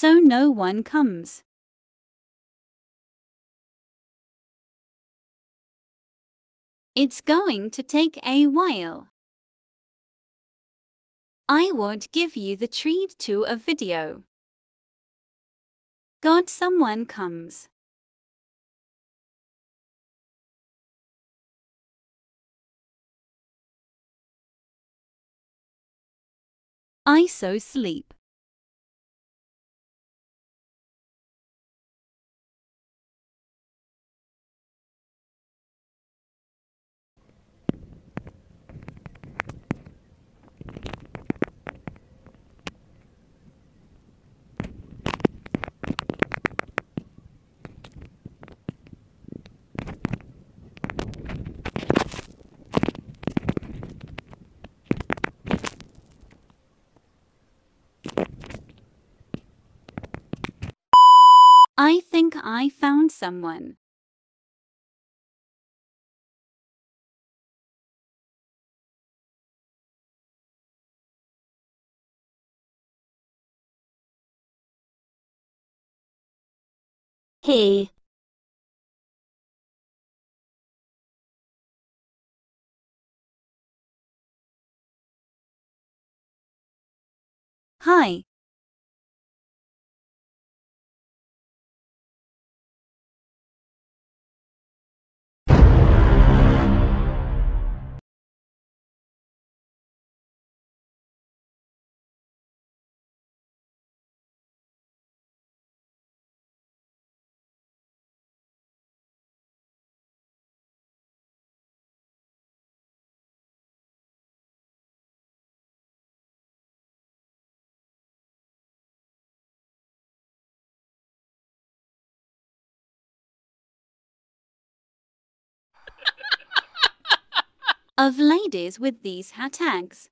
so no one comes. It's going to take a while. I won't give you the treat to a video. God someone comes. I so sleep. I think I found someone. Hey, Hi. Of ladies with these hashtags.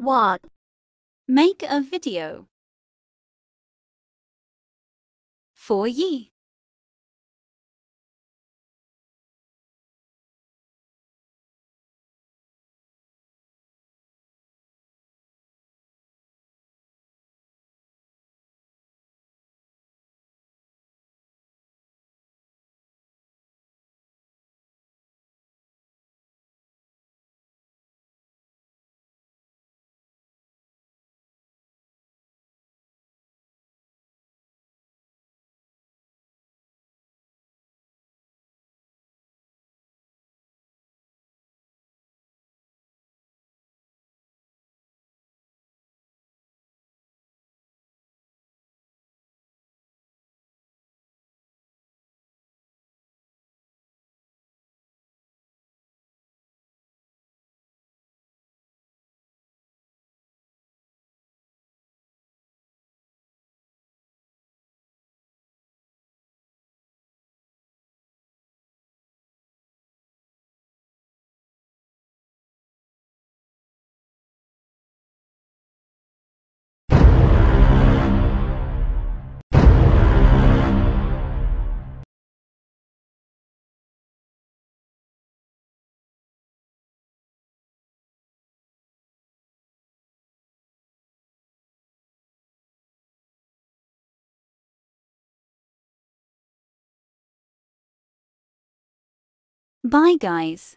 What? Make a video. For ye. Bye guys.